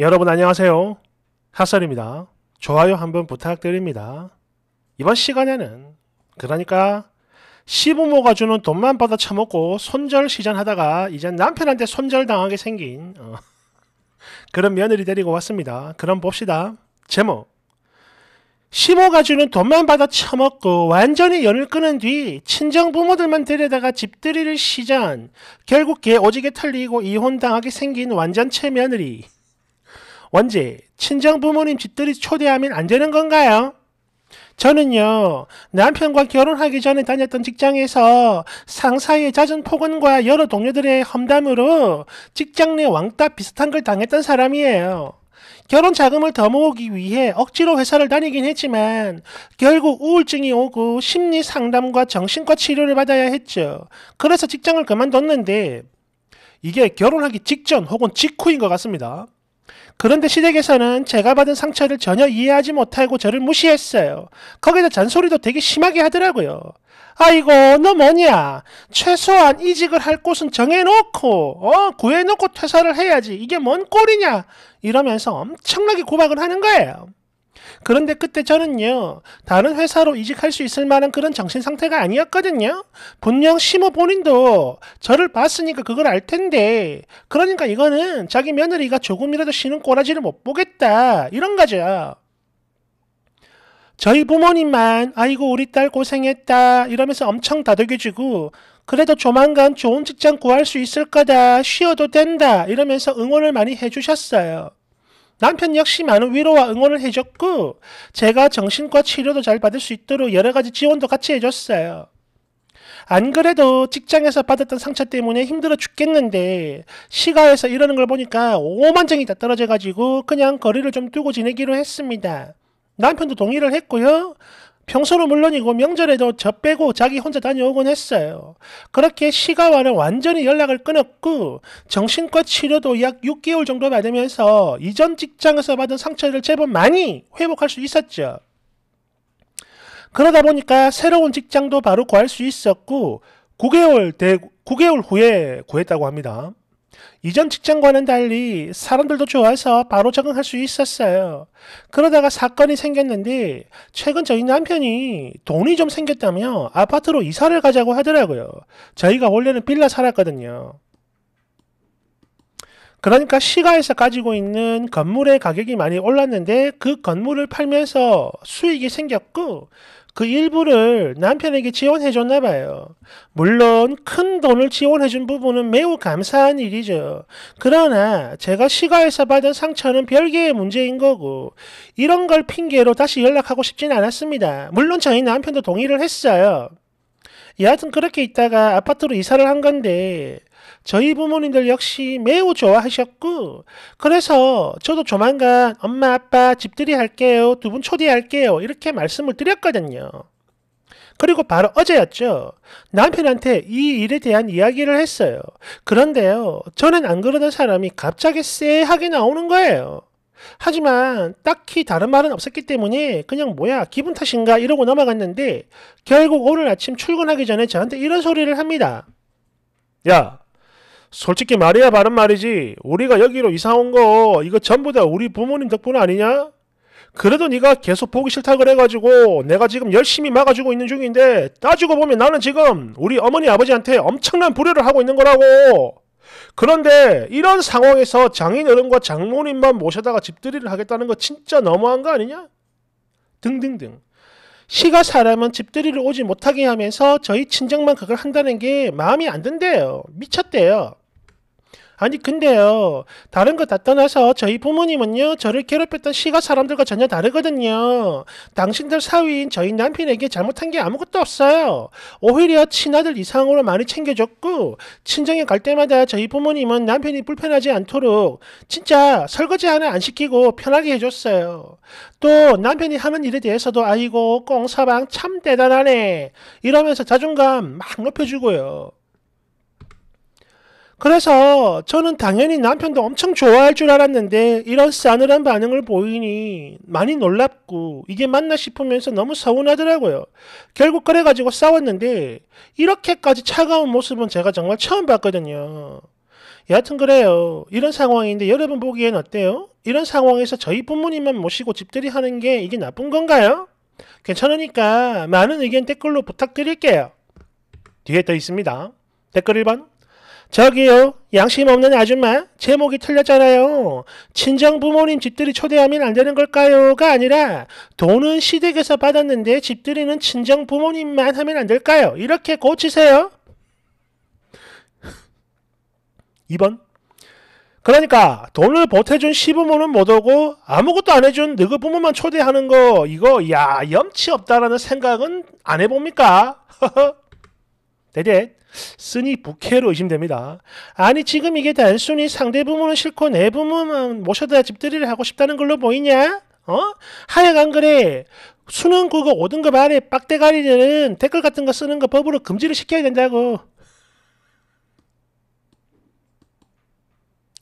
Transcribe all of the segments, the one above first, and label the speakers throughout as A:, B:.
A: 여러분 안녕하세요. 핫설입니다. 좋아요 한번 부탁드립니다. 이번 시간에는 그러니까 시부모가 주는 돈만 받아 처먹고 손절 시전하다가 이제 남편한테 손절당하게 생긴 어, 그런 며느리 데리고 왔습니다. 그럼 봅시다. 제목 시모가 주는 돈만 받아 처먹고 완전히 연을 끊은 뒤 친정 부모들만 데려다가 집들이를 시전 결국 개 오지게 털리고 이혼당하게 생긴 완전체 며느리 원제, 친정 부모님 집들이 초대하면 안 되는 건가요? 저는요, 남편과 결혼하기 전에 다녔던 직장에서 상사의 잦은 폭언과 여러 동료들의 험담으로 직장 내 왕따 비슷한 걸 당했던 사람이에요. 결혼 자금을 더 모으기 위해 억지로 회사를 다니긴 했지만 결국 우울증이 오고 심리 상담과 정신과 치료를 받아야 했죠. 그래서 직장을 그만뒀는데 이게 결혼하기 직전 혹은 직후인 것 같습니다. 그런데 시댁에서는 제가 받은 상처를 전혀 이해하지 못하고 저를 무시했어요. 거기다 잔소리도 되게 심하게 하더라고요. 아이고 너 뭐냐 최소한 이직을 할 곳은 정해놓고 어 구해놓고 퇴사를 해야지 이게 뭔 꼴이냐 이러면서 엄청나게 구박을 하는 거예요. 그런데 그때 저는요, 다른 회사로 이직할 수 있을 만한 그런 정신 상태가 아니었거든요. 분명 시모 본인도 저를 봤으니까 그걸 알 텐데, 그러니까 이거는 자기 며느리가 조금이라도 쉬는 꼬라지를 못 보겠다. 이런 거죠. 저희 부모님만, 아이고, 우리 딸 고생했다. 이러면서 엄청 다독여주고, 그래도 조만간 좋은 직장 구할 수 있을 거다. 쉬어도 된다. 이러면서 응원을 많이 해주셨어요. 남편 역시 많은 위로와 응원을 해줬고 제가 정신과 치료도 잘 받을 수 있도록 여러 가지 지원도 같이 해줬어요. 안 그래도 직장에서 받았던 상처 때문에 힘들어 죽겠는데 시가에서 이러는 걸 보니까 오만정이 다 떨어져가지고 그냥 거리를 좀 두고 지내기로 했습니다. 남편도 동의를 했고요. 평소는 물론이고 명절에도 저 빼고 자기 혼자 다녀오곤 했어요. 그렇게 시가와는 완전히 연락을 끊었고 정신과 치료도 약 6개월 정도 받으면서 이전 직장에서 받은 상처를 제법 많이 회복할 수 있었죠. 그러다 보니까 새로운 직장도 바로 구할 수 있었고 9개월 대 9개월 후에 구했다고 합니다. 이전 직장과는 달리 사람들도 좋아서 바로 적응할 수 있었어요. 그러다가 사건이 생겼는데 최근 저희 남편이 돈이 좀 생겼다며 아파트로 이사를 가자고 하더라고요. 저희가 원래는 빌라 살았거든요. 그러니까 시가에서 가지고 있는 건물의 가격이 많이 올랐는데 그 건물을 팔면서 수익이 생겼고 그 일부를 남편에게 지원해 줬나 봐요. 물론 큰 돈을 지원해 준 부분은 매우 감사한 일이죠. 그러나 제가 시가에서 받은 상처는 별개의 문제인 거고 이런 걸 핑계로 다시 연락하고 싶진 않았습니다. 물론 저희 남편도 동의를 했어요. 여하튼 그렇게 있다가 아파트로 이사를 한 건데 저희 부모님들 역시 매우 좋아하셨고 그래서 저도 조만간 엄마 아빠 집들이 할게요 두 분 초대할게요 이렇게 말씀을 드렸거든요. 그리고 바로 어제였죠. 남편한테 이 일에 대한 이야기를 했어요. 그런데요, 저는 안 그러던 사람이 갑자기 쎄하게 나오는 거예요. 하지만 딱히 다른 말은 없었기 때문에 그냥 뭐야 기분 탓인가 이러고 넘어갔는데 결국 오늘 아침 출근하기 전에 저한테 이런 소리를 합니다.
B: 야, 솔직히 말해야 바른 말이지. 우리가 여기로 이사 온 거 이거 전부 다 우리 부모님 덕분 아니냐? 그래도 네가 계속 보기 싫다 그래가지고 내가 지금 열심히 막아주고 있는 중인데 따지고 보면 나는 지금 우리 어머니 아버지한테 엄청난 불효를 하고 있는 거라고. 그런데 이런 상황에서 장인 어른과 장모님만 모셔다가 집들이를 하겠다는 거 진짜 너무한 거 아니냐? 등등등.
A: 시가 사람은 집들이를 오지 못하게 하면서 저희 친정만 그걸 한다는 게 마음이 안 든대요. 미쳤대요. 아니 근데요 다른 거 다 떠나서 저희 부모님은요 저를 괴롭혔던 시가 사람들과 전혀 다르거든요. 당신들 사위인 저희 남편에게 잘못한 게 아무것도 없어요. 오히려 친아들 이상으로 많이 챙겨줬고 친정에 갈 때마다 저희 부모님은 남편이 불편하지 않도록 진짜 설거지 하나 안 시키고 편하게 해줬어요. 또 남편이 하는 일에 대해서도 아이고 꽁사방 참 대단하네. 이러면서 자존감 막 높여주고요 그래서 저는 당연히 남편도 엄청 좋아할 줄 알았는데 이런 싸늘한 반응을 보이니 많이 놀랍고 이게 맞나 싶으면서 너무 서운하더라고요. 결국 그래가지고 싸웠는데 이렇게까지 차가운 모습은 제가 정말 처음 봤거든요. 여하튼 그래요. 이런 상황인데 여러분 보기엔 어때요? 이런 상황에서 저희 부모님만 모시고 집들이 하는 게 이게 나쁜 건가요? 괜찮으니까 많은 의견 댓글로 부탁드릴게요. 뒤에 또 있습니다. 댓글 1번. 저기요, 양심 없는 아줌마, 제목이 틀렸잖아요. 친정 부모님 집들이 초대하면 안 되는 걸까요?가 아니라 돈은 시댁에서 받았는데 집들이는 친정 부모님만 하면 안 될까요? 이렇게 고치세요. 2번. 그러니까 돈을 보태준 시부모는 못 오고 아무것도 안 해준 너그 부모만 초대하는 거 이거 야 염치 없다라는 생각은 안 해봅니까? 대대 쓰니 부캐로 의심됩니다. 아니 지금 이게 단순히 상대 부모는 싫고 내 부모만 모셔다 집들이를 하고 싶다는 걸로 보이냐? 어? 하여간 그래. 수능 국어 5등급 아래 빡대가리들은 댓글 같은 거 쓰는 거 법으로 금지를 시켜야 된다고.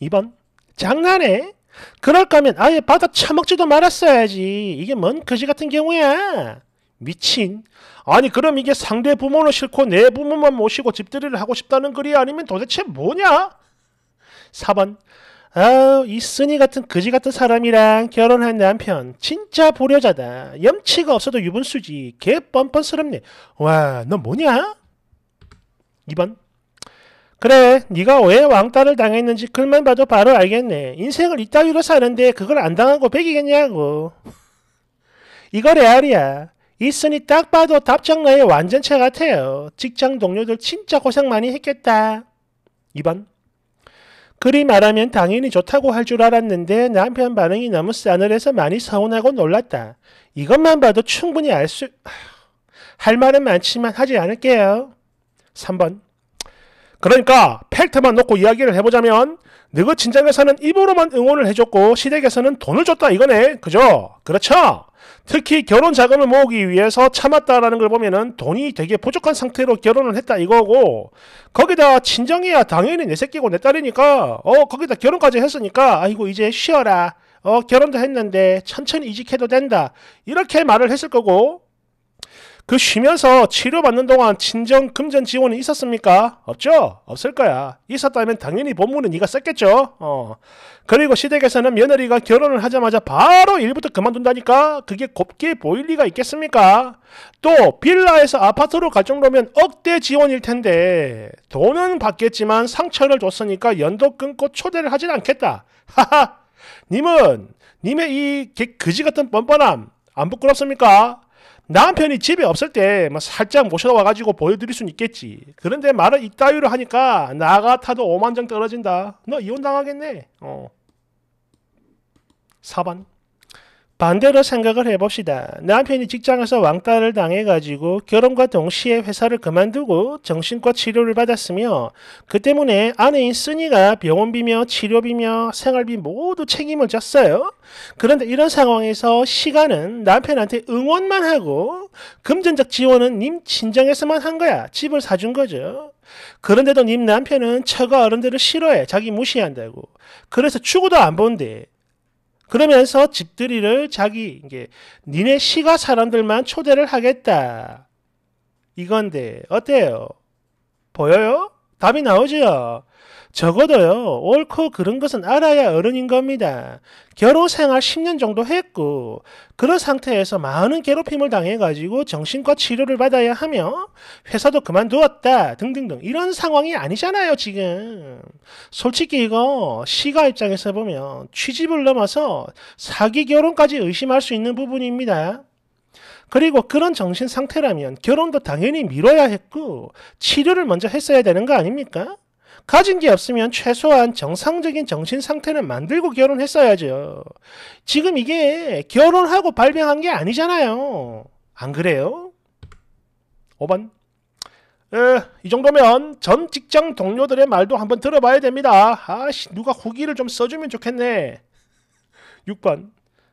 A: 2번. 장난해? 그럴 거면 아예 받아 처먹지도 말았어야지. 이게 뭔 거지 같은 경우야. 미친. 아니 그럼 이게 상대 부모는 싫고 내 부모만 모시고 집들이를 하고 싶다는 글이 아니면 도대체 뭐냐? 4번. 아우 이 쓰니 같은 거지 같은 사람이랑 결혼한 남편 진짜 불효자다. 염치가 없어도 유분수지. 개 뻔뻔스럽네. 와 너 뭐냐? 2번. 그래, 네가 왜 왕따를 당했는지 글만 봐도 바로 알겠네. 인생을 이따위로 사는데 그걸 안 당하고 배기겠냐고. 이거 레알이야. 있으니 딱 봐도 답장나의 완전체 같아요. 직장 동료들 진짜 고생 많이 했겠다. 2번. 그리 말하면 당연히 좋다고 할 줄 알았는데 남편 반응이 너무 싸늘해서 많이 서운하고 놀랐다. 이것만 봐도 충분히 알 수... 할 말은 많지만 하지 않을게요. 3번. 그러니까 팩트만 놓고 이야기를 해보자면 너그 친정에서는 입으로만 응원을 해줬고 시댁에서는 돈을 줬다 이거네 그죠? 그렇죠? 특히 결혼 자금을 모으기 위해서 참았다라는 걸 보면은 돈이 되게 부족한 상태로 결혼을 했다 이거고 거기다 친정이야 당연히 내 새끼고 내 딸이니까 어 거기다 결혼까지 했으니까 아이고 이제 쉬어라. 어 결혼도 했는데 천천히 이직해도 된다. 이렇게 말을 했을 거고 그 쉬면서 치료받는 동안 친정 금전 지원이 있었습니까? 없죠? 없을 거야. 있었다면 당연히 본문은 네가 썼겠죠. 어. 그리고 시댁에서는 며느리가 결혼을 하자마자 바로 일부터 그만둔다니까 그게 곱게 보일 리가 있겠습니까? 또 빌라에서 아파트로 갈 정도면 억대 지원일 텐데 돈은 받겠지만 상처를 줬으니까 연도 끊고 초대를 하진 않겠다. 하하. 님은 님의 이 그지 같은 뻔뻔함 안 부끄럽습니까? 남편이 집에 없을 때뭐 살짝 모셔와가지고 보여드릴 수는 있겠지. 그런데 말을 이따위로 하니까 나 같아도 오만정 떨어진다. 너 이혼 당하겠네. 어. 4번. 반대로 생각을 해봅시다. 남편이 직장에서 왕따를 당해가지고 결혼과 동시에 회사를 그만두고 정신과 치료를 받았으며 그 때문에 아내인 쓰니가 병원비며 치료비며 생활비 모두 책임을 졌어요. 그런데 이런 상황에서 시간은 남편한테 응원만 하고 금전적 지원은 님 친정에서만 한 거야. 집을 사준 거죠. 그런데도 님 남편은 처가 어른들을 싫어해. 자기 무시한다고. 그래서 죽어도 안 본대. 그러면서 집들이를 자기 이게 니네 시가 사람들만 초대를 하겠다. 이건데 어때요? 보여요? 답이 나오죠. 적어도요, 옳고 그런 것은 알아야 어른인 겁니다. 결혼 생활 10년 정도 했고, 그런 상태에서 많은 괴롭힘을 당해가지고 정신과 치료를 받아야 하며, 회사도 그만두었다, 등등등. 이런 상황이 아니잖아요, 지금. 솔직히 이거, 시가 입장에서 보면 취집을 넘어서 사기 결혼까지 의심할 수 있는 부분입니다. 그리고 그런 정신 상태라면 결혼도 당연히 미뤄야 했고, 치료를 먼저 했어야 되는 거 아닙니까? 가진 게 없으면 최소한 정상적인 정신 상태는 만들고 결혼했어야죠. 지금 이게 결혼하고 발병한 게 아니잖아요. 안 그래요? 5번. 에, 이 정도면 전 직장 동료들의 말도 한번 들어봐야 됩니다. 아씨, 누가 후기를 좀 써주면 좋겠네. 6번.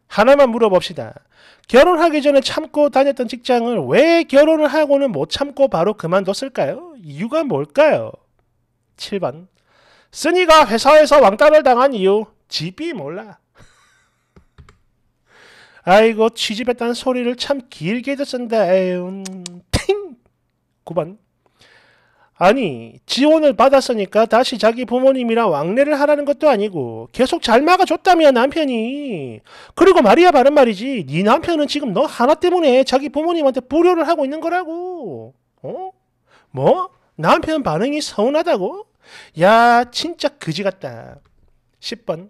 A: 하나만 물어봅시다. 결혼하기 전에 참고 다녔던 직장을 왜 결혼을 하고는 못 참고 바로 그만뒀을까요? 이유가 뭘까요? 7번. 쓰니가 회사에서 왕따를 당한 이유 집이 몰라. 아이고 취집했다는 소리를 참 길게 듣는다. 에휴, 팅. 9번. 아니 지원을 받았으니까 다시 자기 부모님이랑 왕래를 하라는 것도 아니고 계속 잘 막아줬다며 남편이 그리고 말이야 바른 말이지 네 남편은 지금 너 하나 때문에 자기 부모님한테 불효를 하고 있는 거라고 어? 뭐? 남편 반응이 서운하다고? 야 진짜 그지 같다 10번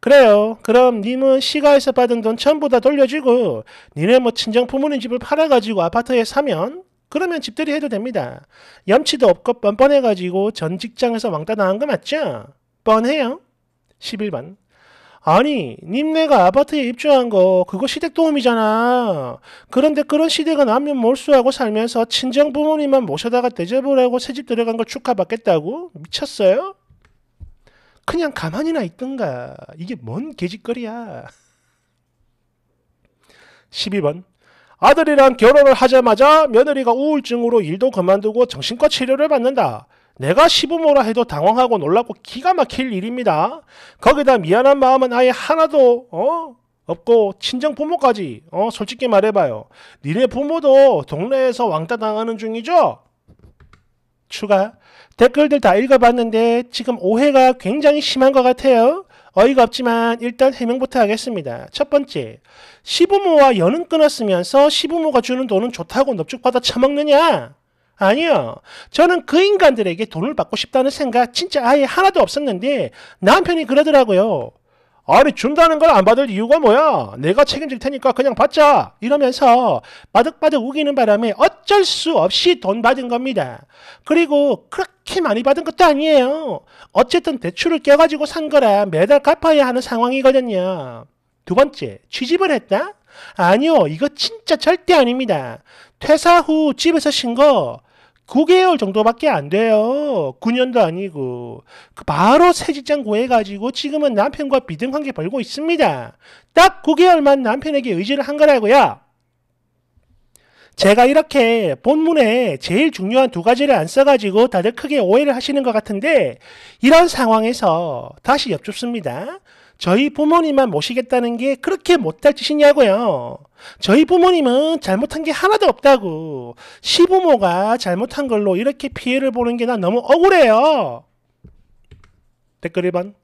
A: 그래요 그럼 님은 시가에서 받은 돈 전부 다 돌려주고 니네 뭐 친정 부모님 집을 팔아가지고 아파트에 사면 그러면 집들이 해도 됩니다. 염치도 없고 뻔뻔해가지고 전 직장에서 왕따 당한 거 맞죠? 뻔해요. 11번. 아니, 님네가 아파트에 입주한 거 그거 시댁 도움이잖아. 그런데 그런 시댁은 안면 몰수하고 살면서 친정 부모님만 모셔다가 대접을 하고 새집 들어간 걸 축하받겠다고? 미쳤어요? 그냥 가만히나 있던가. 이게 뭔 개짓거리야. 12번. 아들이랑 결혼을 하자마자 며느리가 우울증으로 일도 그만두고 정신과 치료를 받는다. 내가 시부모라 해도 당황하고 놀랍고 기가 막힐 일입니다. 거기다 미안한 마음은 아예 하나도 어? 없고 친정 부모까지 어 솔직히 말해봐요. 니네 부모도 동네에서 왕따 당하는 중이죠? 추가 댓글들 다 읽어봤는데 지금 오해가 굉장히 심한 것 같아요. 어이가 없지만 일단 해명부터 하겠습니다. 첫 번째, 시부모와 연은 끊었으면서 시부모가 주는 돈은 좋다고 넙죽받아 처먹느냐? 아니요. 저는 그 인간들에게 돈을 받고 싶다는 생각 진짜 아예 하나도 없었는데 남편이 그러더라고요. 아니 준다는 걸 안 받을 이유가 뭐야? 내가 책임질 테니까 그냥 받자. 이러면서 바득바득 우기는 바람에 어쩔 수 없이 돈 받은 겁니다. 그리고 그렇게 많이 받은 것도 아니에요. 어쨌든 대출을 껴가지고 산 거라 매달 갚아야 하는 상황이거든요. 두 번째, 취집을 했다? 아니요, 이거 진짜 절대 아닙니다. 퇴사 후 집에서 신거 9개월 정도밖에 안 돼요. 9년도 아니고. 그 바로 새 직장 구해가지고 지금은 남편과 비등관계 벌고 있습니다. 딱 9개월만 남편에게 의지를 한 거라고요. 제가 이렇게 본문에 제일 중요한 두 가지를 안 써가지고 다들 크게 오해를 하시는 것 같은데 이런 상황에서 다시 여쭙습니다. 저희 부모님만 모시겠다는 게 그렇게 못할 짓이냐고요. 저희 부모님은 잘못한 게 하나도 없다고. 시부모가 잘못한 걸로 이렇게 피해를 보는 게 난 너무 억울해요. 댓글 1번.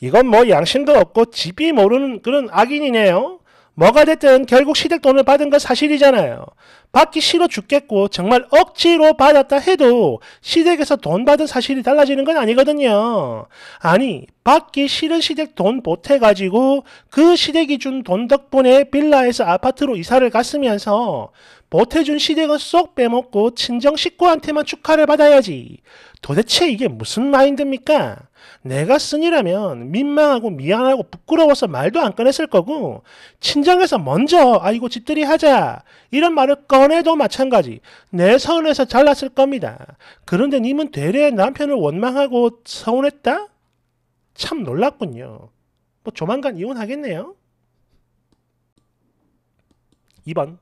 A: 이건 뭐 양심도 없고 집이 모르는 그런 악인이네요. 뭐가 됐든 결국 시댁 돈을 받은 건 사실이잖아요. 받기 싫어 죽겠고 정말 억지로 받았다 해도 시댁에서 돈 받은 사실이 달라지는 건 아니거든요. 아니 받기 싫은 시댁 돈 보태가지고 그 시댁이 준 돈 덕분에 빌라에서 아파트로 이사를 갔으면서 보태준 시댁은 쏙 빼먹고 친정 식구한테만 축하를 받아야지. 도대체 이게 무슨 마인드입니까? 내가 쓴이라면 민망하고 미안하고 부끄러워서 말도 안 꺼냈을 거고 친정에서 먼저 아이고 집들이 하자 이런 말을 꺼내도 마찬가지 내 선에서 잘났을 겁니다. 그런데 님은 되레 남편을 원망하고 서운했다? 참 놀랍군요. 뭐 조만간 이혼하겠네요. 2번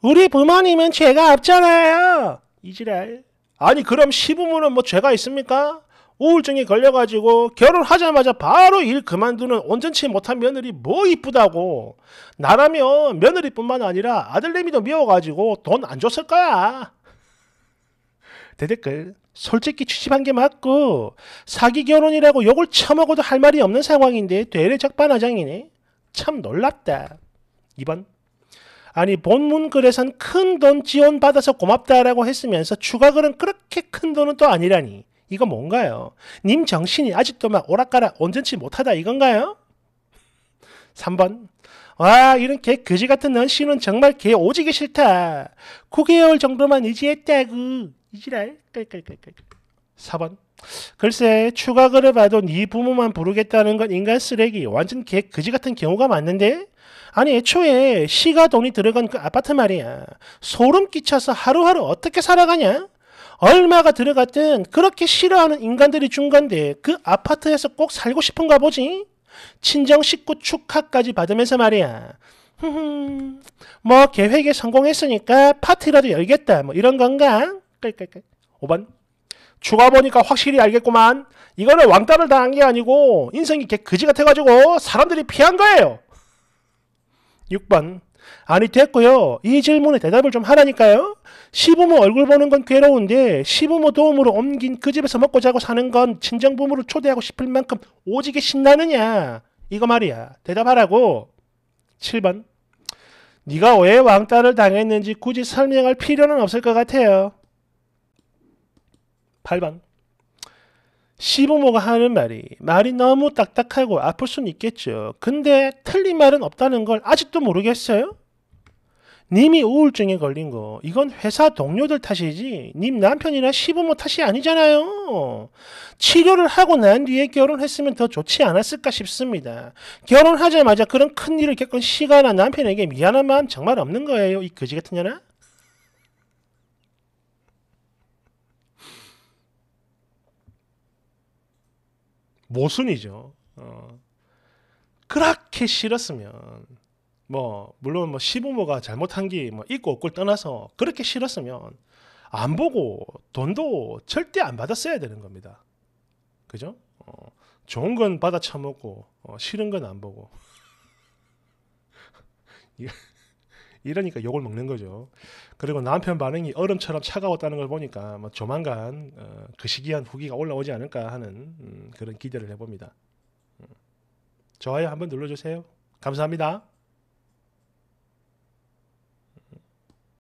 A: 우리 부모님은 죄가 없잖아요. 이지랄. 아니 그럼 시부모는 뭐 죄가 있습니까? 우울증에 걸려가지고 결혼하자마자 바로 일 그만두는 온전치 못한 며느리 뭐 이쁘다고. 나라면 며느리뿐만 아니라 아들내미도 미워가지고 돈 안 줬을 거야. 대댓글. 솔직히 취집한 게 맞고 사기 결혼이라고 욕을 처먹어도 할 말이 없는 상황인데 되레 적반하장이네. 참 놀랍다. 2번. 아니 본문 글에선 큰 돈 지원 받아서 고맙다라고 했으면서 추가 글은 그렇게 큰 돈은 또 아니라니 이거 뭔가요? 님 정신이 아직도 막 오락가락 온전치 못하다 이건가요? 3번. 와 이런 개 거지 같은 넌 씨는 정말 개 오지기 싫다. 9개월 정도만 의지했다구. 이지랄. 깔깔깔깔. 4번. 글쎄 추가 글을 봐도 네 부모만 부르겠다는 건 인간 쓰레기. 완전 개 거지 같은 경우가 많는데? 아니 애초에 시가 돈이 들어간 그 아파트 말이야. 소름 끼쳐서 하루하루 어떻게 살아가냐 얼마가 들어갔든 그렇게 싫어하는 인간들이 준 건데 그 아파트에서 꼭 살고 싶은가 보지? 친정 식구 축하까지 받으면서 말이야. 뭐 계획에 성공했으니까 파티라도 열겠다. 뭐 이런 건가? 깔깔깔. 5번. 추가 보니까 확실히 알겠구만. 이거는 왕따를 당한 게 아니고 인성이 개 그지 같아가지고 사람들이 피한 거예요. 6번. 아니 됐고요. 이 질문에 대답을 좀 하라니까요. 시부모 얼굴 보는 건 괴로운데 시부모 도움으로 옮긴 그 집에서 먹고 자고 사는 건 친정부모를 초대하고 싶을 만큼 오지게 신나느냐. 이거 말이야. 대답하라고. 7번. 네가 왜 왕따를 당했는지 굳이 설명할 필요는 없을 것 같아요. 8번. 시부모가 하는 말이 말이 너무 딱딱하고 아플 수는 있겠죠. 근데 틀린 말은 없다는 걸 아직도 모르겠어요? 님이 우울증에 걸린 거 이건 회사 동료들 탓이지 님 남편이나 시부모 탓이 아니잖아요. 치료를 하고 난 뒤에 결혼했으면 더 좋지 않았을까 싶습니다. 결혼하자마자 그런 큰 일을 겪은 시가나 남편에게 미안한 마음 정말 없는 거예요. 이 거지 같은 년아. 모순이죠. 어. 그렇게 싫었으면 뭐 물론 뭐 시부모가 잘못한 게 뭐 있고 없고를 떠나서 그렇게 싫었으면 안 보고 돈도 절대 안 받았어야 되는 겁니다. 그죠? 어, 좋은 건 받아 처먹고 어, 싫은 건 안 보고 이- 이러니까 욕을 먹는 거죠. 그리고 남편 반응이 얼음처럼 차가웠다는 걸 보니까 뭐 조만간 어, 그 시기한 후기가 올라오지 않을까 하는 음, 그런 기대를 해봅니다. 음. 좋아요 한번 눌러주세요. 감사합니다.